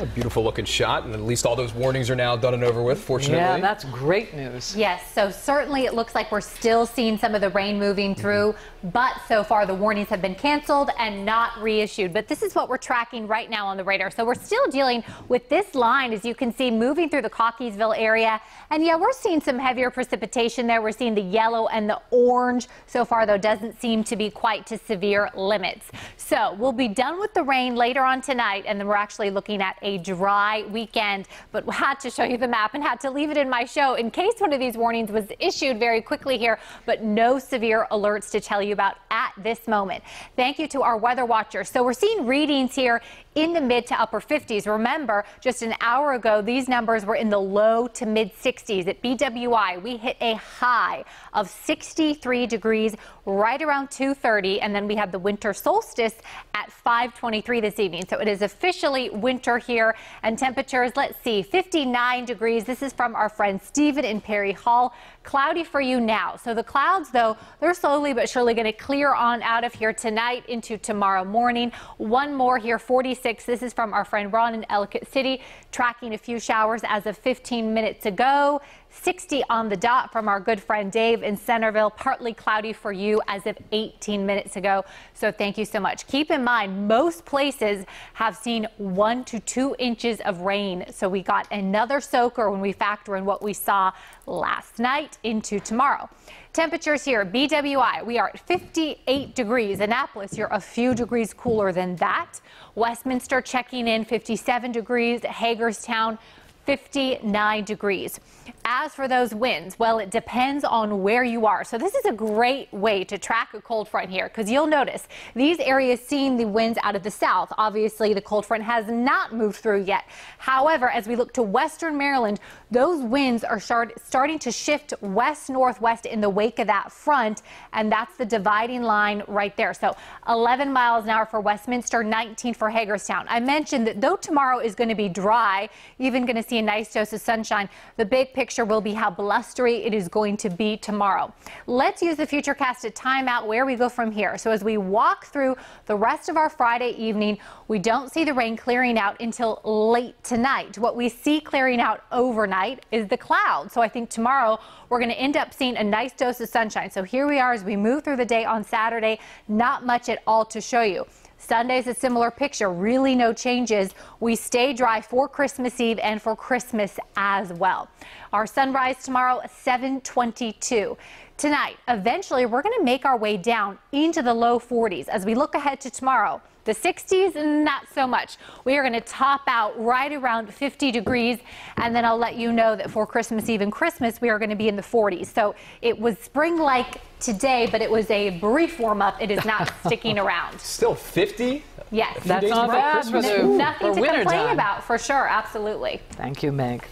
A beautiful looking shot, and at least all those warnings are now done and over with, fortunately. Yeah, that's great news. Yes, so certainly it looks like we're still seeing some of the rain moving mm-hmm. through, but so far the warnings have been canceled and not reissued. But this is what we're tracking right now on the radar. So we're still dealing with this line, as you can see, moving through the Cockeysville area. And yeah, we're seeing some heavier precipitation there. We're seeing the yellow and the orange so far, though, doesn't seem to be quite to severe limits. So we'll be done with the rain later on tonight, and then we're actually looking at a dry weekend. But had to show you the map and had to leave it in my show in case one of these warnings was issued very quickly here, but no severe alerts to tell you about at this moment. Thank you to our weather watchers. So we're seeing readings here in the mid to upper 50s. Remember, just an hour ago, these numbers were in the low to mid 60s. At BWI, we hit a high of 63 degrees right around 2.30, and then we have the winter solstice at 5.23 this evening. So it is officially winter here, and temperatures, let's see, 59 degrees. This is from our friend Stephen in Perry Hall. Cloudy for you now. So the clouds, though, they're slowly but surely going to clear on out of here tonight into tomorrow morning. One more here, 46. This is from our friend Ron in Ellicott City, tracking a few showers as of 15 minutes ago. 60 on the dot from our good friend Dave in Centreville. Partly cloudy for you as of 18 minutes ago. So thank you so much. Keep in mind, most places have seen one to two inches of rain. So we got another soaker when we factor in what we saw last night into tomorrow. Temperatures here, BWI, we are at 58 degrees. Annapolis, you're a few degrees cooler than that. Westminster checking in 57 degrees. Hagerstown, 59 degrees. As for those winds, well, it depends on where you are. So this is a great way to track a cold front here because you'll notice these areas seeing the winds out of the south. Obviously, the cold front has not moved through yet. However, as we look to western Maryland, those winds are start, starting to shift west northwest in the wake of that front, and that's the dividing line right there. So 11 miles an hour for Westminster, 19 for Hagerstown. I mentioned that though tomorrow is going to be dry, even going to see a nice dose of sunshine, the big picture will be how blustery it is going to be tomorrow. Let's use the Futurecast to time out where we go from here. So as we walk through the rest of our Friday evening, we don't see the rain clearing out until late tonight. What we see clearing out overnight is the clouds. So I think tomorrow we're going to end up seeing a nice dose of sunshine. So here we are as we move through the day on Saturday. Not much at all to show you. Sunday's a similar picture, really no changes. We stay dry for Christmas Eve and for Christmas as well. Our sunrise tomorrow, 722. Tonight, eventually, we're going to make our way down into the low 40s as we look ahead to tomorrow. The 60s, not so much. We are going to top out right around 50 degrees, and then I'll let you know that for Christmas Eve and Christmas, we are going to be in the 40s. So it was spring-like today, but it was a brief warm-up. It is not sticking around. Still 50? Yes. That's not bad for, the, Nothing for to complain time. about, for sure. Absolutely. Thank you, Meg.